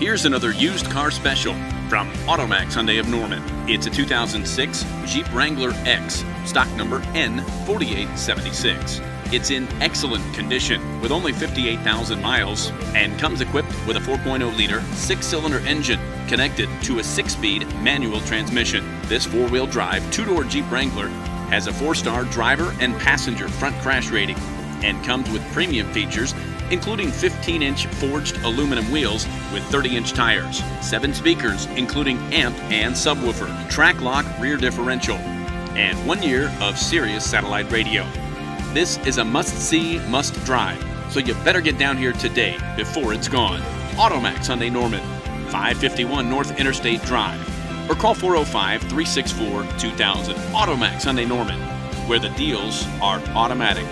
Here's another used car special from Automax Hyundai of Norman. It's a 2006 Jeep Wrangler X, stock number N4876. It's in excellent condition with only 58,000 miles and comes equipped with a 4.0 liter six cylinder engine connected to a six speed manual transmission. This four wheel drive two door Jeep Wrangler has a four star driver and passenger front crash rating and comes with premium features including 15 inch forged aluminum wheels with 30 inch tires, 7 speakers, including amp and subwoofer, Trac-Lok rear differential, and one year of Sirius satellite radio. This is a must see, must drive, so you better get down here today before it's gone. Automax Hyundai Norman, 551 North Interstate Drive, or call 405 364 2000. Automax Hyundai Norman, where the deals are automatic.